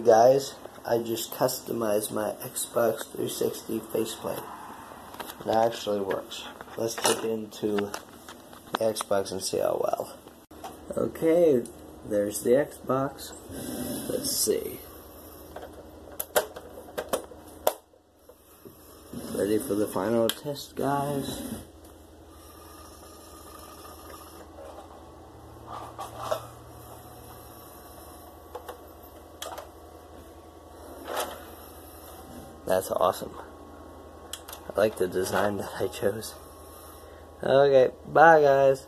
guys, I just customized my Xbox 360 faceplate. It actually works. Let's get into the Xbox and see how well. Okay, there's the Xbox. Let's see. Ready for the final test, guys? That's awesome. I like the design that I chose. Okay, bye guys.